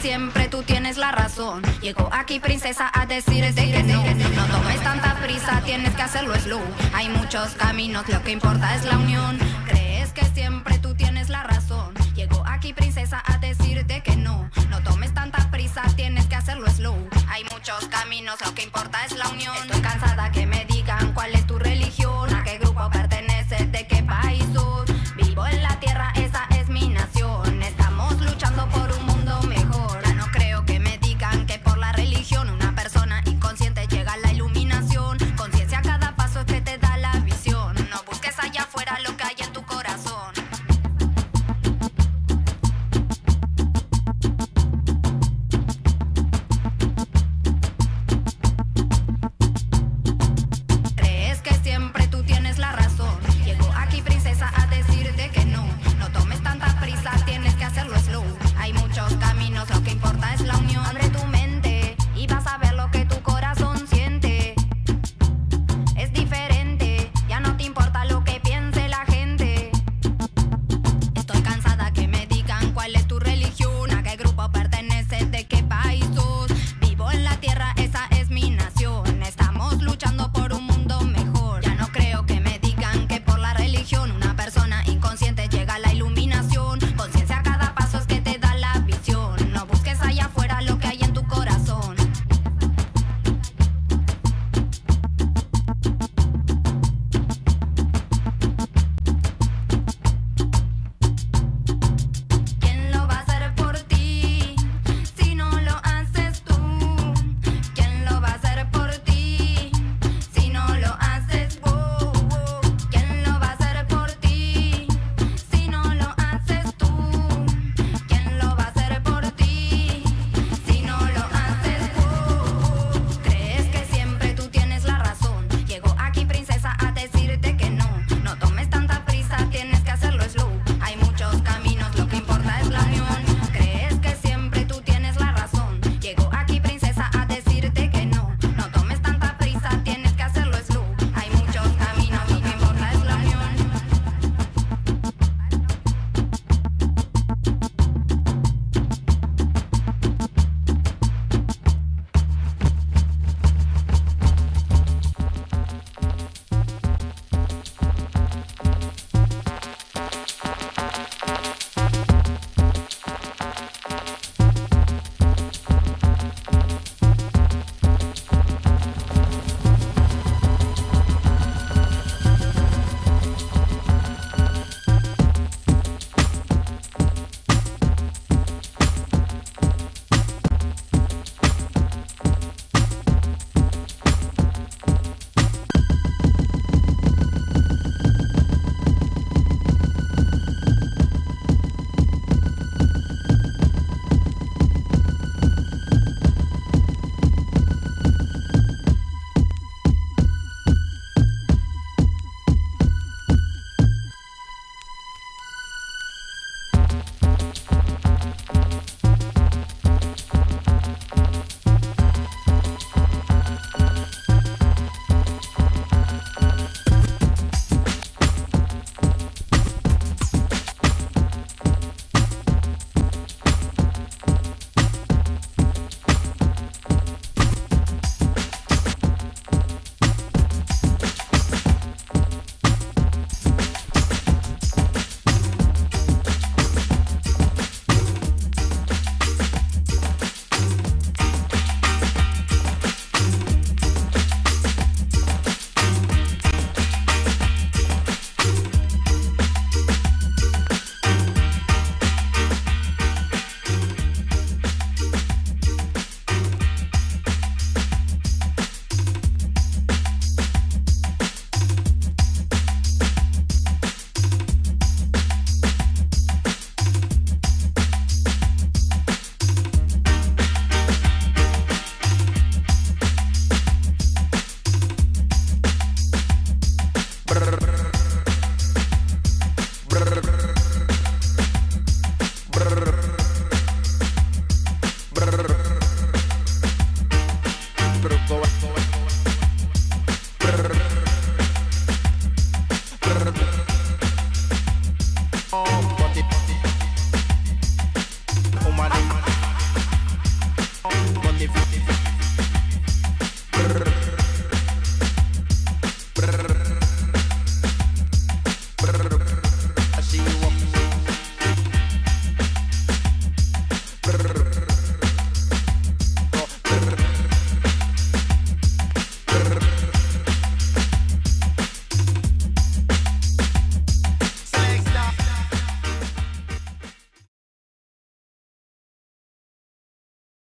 siempre tú tienes la razón. Llegó aquí princesa a decir es de que no. No tomes tanta prisa, tienes que hacerlo slow. Hay muchos caminos, lo que importa es la unión. Crees que siempre